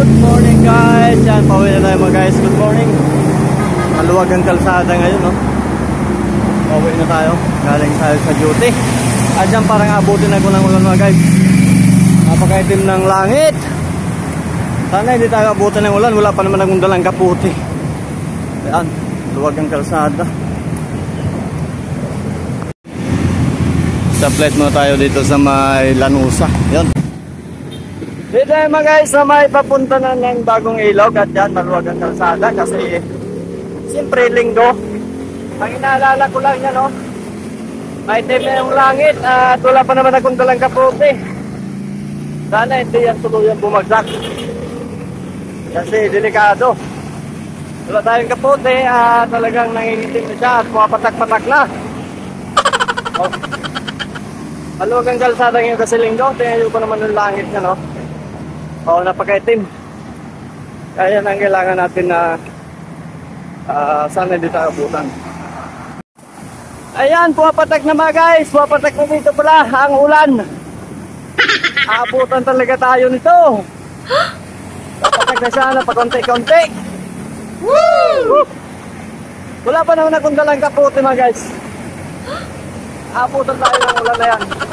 Good morning guys. Yan, pauwi na tayo mga guys. Good morning. Maluwag ang kalsada ngayon, no? Pauwi na tayo. Galing tayo sa duty. At dyan parang abutin ako ng ulan mga guys. Napakaitim ng langit. Sana hindi tayo abutin ng ulan. Wala pa naman akong dalang kaputi. Yan, luwag ang kalsada. Supplet mo tayo dito sa may Lanusa. Yan. Dito mga guys sa may papunta na ng bagong ilog at yan maluwag ang kalsada kasi siyempre linggo. Ang inaalala ko lang yan no. May time na yung langit at wala pa naman akong dalang kapote. Sana hindi yan tuluyan bumagsak. Kasi delikado. Wala tayong kapote at talagang nangingitim na siya at pumapatak-patak na. Oh. Maluwag ang kalsada ngayon kasi linggo. Tingnan nyo pa naman yung langit niya no. Oo, napakaitim. Kaya yan ang kailangan natin na uh, sana hindi tayo abutan. Ayan, puwapatak na mga guys. Puwapatak na dito pala ang ulan. Aabutan talaga tayo nito. Puwapatak na sana pa konti-konti. Woo! Wala pa naman akong dalang kaputi mga guys. Aabutan tayo ng ulan na yan.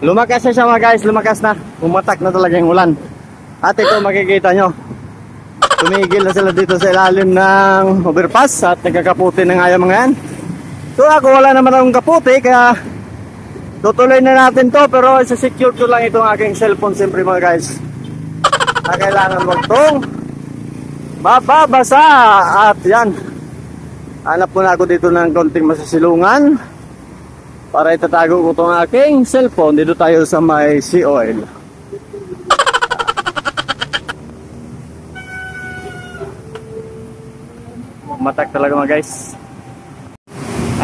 Lumakas na siya mga guys, lumakas na. Umatak na talaga yung ulan. At ito makikita nyo. Tumigil na sila dito sa ilalim ng overpass at nagkakaputi na nga yung mga yan. So ako wala naman akong kaputi kaya tutuloy na natin to pero isa-secure ko lang itong aking cellphone siyempre mga guys. Na kailangan wag tong mababasa at yan. Hanap ko na ako dito ng konting masisilungan para itatago ko itong aking cellphone dito tayo sa may sea oil. Matak talaga mga guys.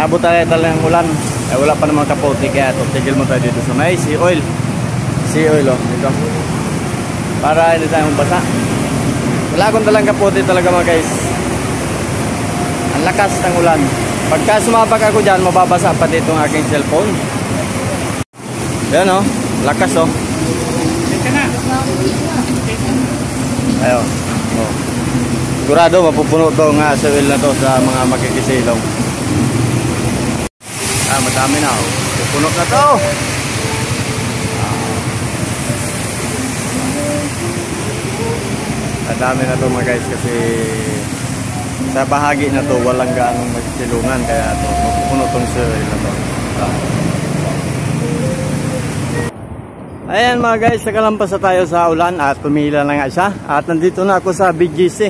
Abot tayo talaga ng ulan. Eh wala pa naman kapote kaya tigil mo tayo dito sa may sea oil. Sea oil oh dito. Para hindi tayo basa wala akong dalang kapote talaga mga guys. Ang lakas ng ulan Pagka sumabak ako dyan, mababasa pa dito ang aking cellphone. Yan o, oh, lakas o. Oh. Ayo. Oh. Sigurado, mapupuno to nga sa will na to sa mga makikisilong. Ah, madami na o. Oh. Pupuno na to. Madami na to mga guys kasi sa bahagi na to walang gaanong magsilungan kaya to mapupuno tong soil na to. Ayan mga guys nakalampas na tayo sa ulan at tumila na nga siya. At nandito na ako sa BGC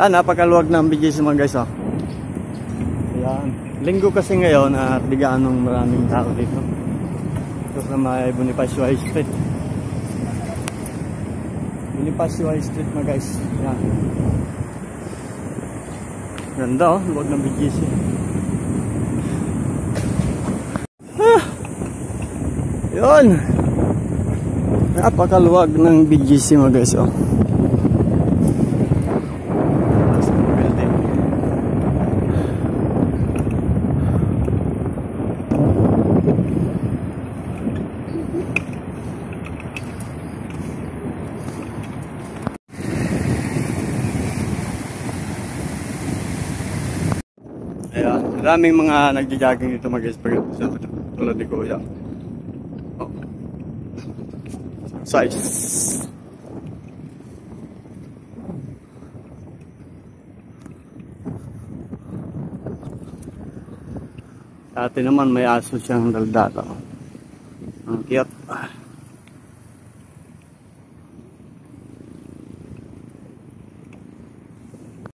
ah napakaluwag ng BGC mga guys oh. ayan. Linggo kasi ngayon at di gaanong maraming tao dito. Ito sa may Bonifacio High Street. Bonifacio High Street mga guys. Ayan Ganda oh, luwag ng BGC. Ah, yun. Napakaluwag ng BGC mga guys oh. Maraming mga nagja-jogging dito mag pag sa tulad ni Kuya. Oh. Size. Dati naman may aso siyang daldala. Ang cute.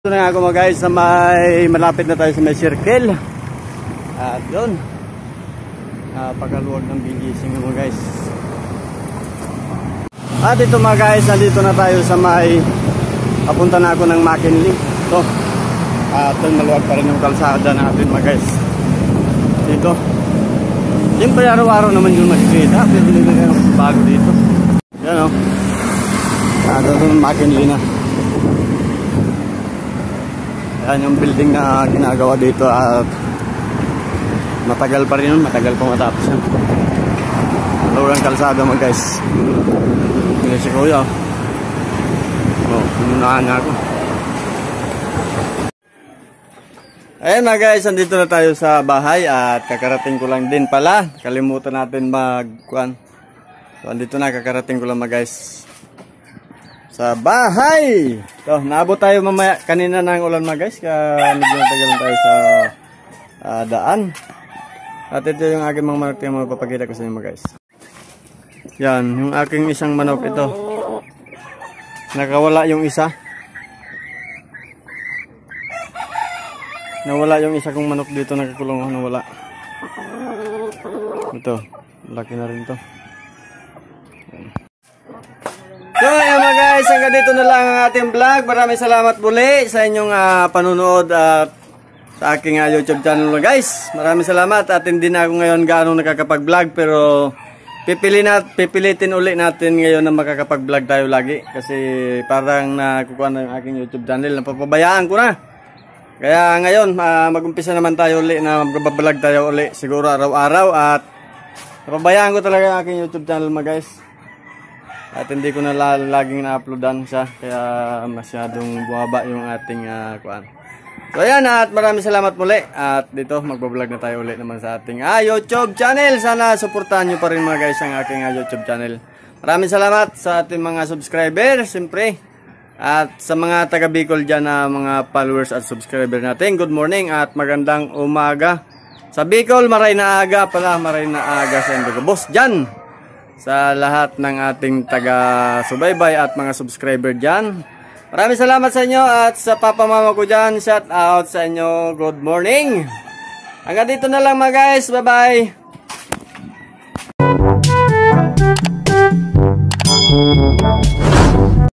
Ito na nga ako mga guys na may malapit na tayo sa may circle. At yun. Napakaluwag ng bigising mga guys. At ito mga guys, nandito na tayo sa may papunta na ako ng McKinley. Ito. At yun, maluwag pa rin yung kalsada natin mga guys. Dito. Siyempre araw-araw naman yung makikita. Pero hindi na bago dito. Yan o. Oh. At ito McKinley na. Yan yung building na ginagawa dito at matagal pa rin yun, matagal pa matapos yan. Lurang kalsada mga guys. Hindi si kuya. Oh, pununahan na ako. Ayan mga guys, andito na tayo sa bahay at kakarating ko lang din pala. Kalimutan natin mag... Kuan. So, andito na, kakarating ko lang mga guys. Sa bahay! So, naabot tayo mamaya kanina ng ulan mga guys. Kaya medyo natagal tayo sa ah, daan. At ito yung aking mga manok yung magpapakita ko sa inyo mga guys. Yan, yung aking isang manok ito. Nakawala yung isa. Nawala yung isa kong manok dito nakakulong nawala. Ito, laki na rin to. Yan. So ayan mga guys, hanggang dito na lang ang ating vlog. Maraming salamat muli sa inyong ah, panunood at sa aking ah, YouTube channel mga guys. Maraming salamat at hindi na ako ngayon gaano nakakapag-vlog pero pipili na, pipilitin uli natin ngayon na makakapag-vlog tayo lagi kasi parang nakukuha na yung aking YouTube channel. Napapabayaan ko na. Kaya ngayon, ah, mag-umpisa naman tayo uli na mag-vlog tayo uli siguro araw-araw at napabayaan ko talaga ang aking YouTube channel mga guys. At hindi ko na la- laging na-uploadan siya kaya masyadong bumaba yung ating uh, kuan. So ayan at maraming salamat muli at dito magbablog na tayo ulit naman sa ating ah, YouTube channel. Sana suportahan nyo pa rin mga guys ang aking ah, YouTube channel. Maraming salamat sa ating mga subscriber, siyempre. At sa mga taga Bicol dyan na mga followers at subscriber natin, good morning at magandang umaga. Sa Bicol, maray na aga pala, maray na aga sa Indigo. Boss dyan! Sa lahat ng ating taga-subaybay at mga subscriber dyan. Maraming salamat sa inyo at sa papamama ko dyan, shout out sa inyo, good morning! Hanggang dito na lang mga guys, bye bye!